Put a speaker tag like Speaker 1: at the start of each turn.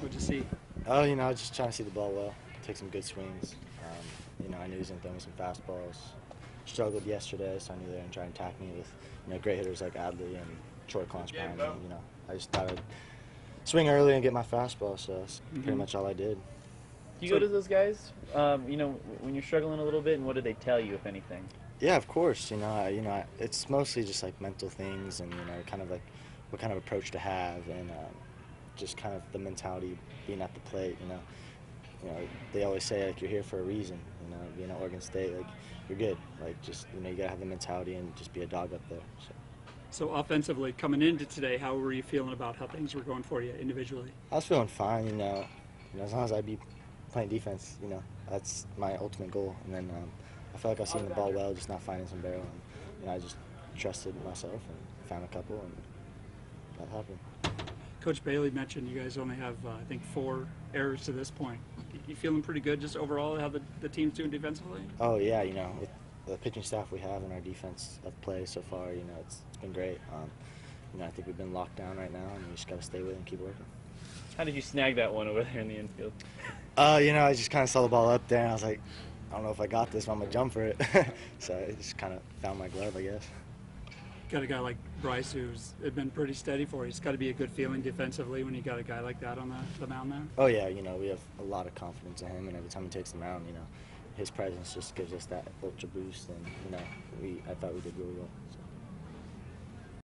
Speaker 1: What'd you see?
Speaker 2: Oh, you know, I was just trying to see the ball well, take some good swings. Um, you know, I knew he was going to throw me some fastballs. Struggled yesterday, so I knew they were going to try and attack me with, you know, great hitters like Adley and Troy Claunch behind me. You know, I just thought I'd swing early and get my fastball, so that's pretty
Speaker 1: Mhm.
Speaker 2: much all I did.
Speaker 3: Do you go to those guys, um, you know, when you're struggling a little bit, and what do they tell you, if anything?
Speaker 2: Yeah, of course. You know, I, you know, I, it's mostly just like mental things, and you know, kind of like what kind of approach to have, and um, just kind of the mentality being at the plate. You know, you know, they always say like you're here for a reason. You know, being at Oregon State, like you're good. Like just you know, you gotta have the mentality and just be a dog up there. So
Speaker 1: So offensively, coming into today, how were you feeling about how things were going for you individually?
Speaker 2: I was feeling fine. You know, you know, as long as I be playing defense, you know, that's my ultimate goal. And then um, I felt like I was seeing the ball well, just not finding some barrel. And you know, I just trusted myself and found a couple, and that happened.
Speaker 1: Coach Bailey mentioned you guys only have, uh, I think, four errors to this point. You feeling pretty good just overall how the, the team's doing defensively?
Speaker 2: Oh yeah, you know, with the pitching staff we have and our defense of play so far, you know, it's, it's been great. Um, you know, I think we've been locked down right now, and we just got to stay with it and keep working.
Speaker 3: How did you snag that one over there in the infield?
Speaker 2: Uh, you know, I just kind of saw the ball up there, and I was like, I don't know if I got this, but I'm gonna jump for it. so I just kind of found my glove, I guess.
Speaker 1: Got a guy like Bryce who's been pretty steady for you. It's got to be a good feeling defensively when you got a guy like that on the, the mound there.
Speaker 2: Oh yeah, you know, we have a lot of confidence in him, and every time he takes the mound, you know, his presence just gives us that ultra boost, and you know, we I thought we did really well. So.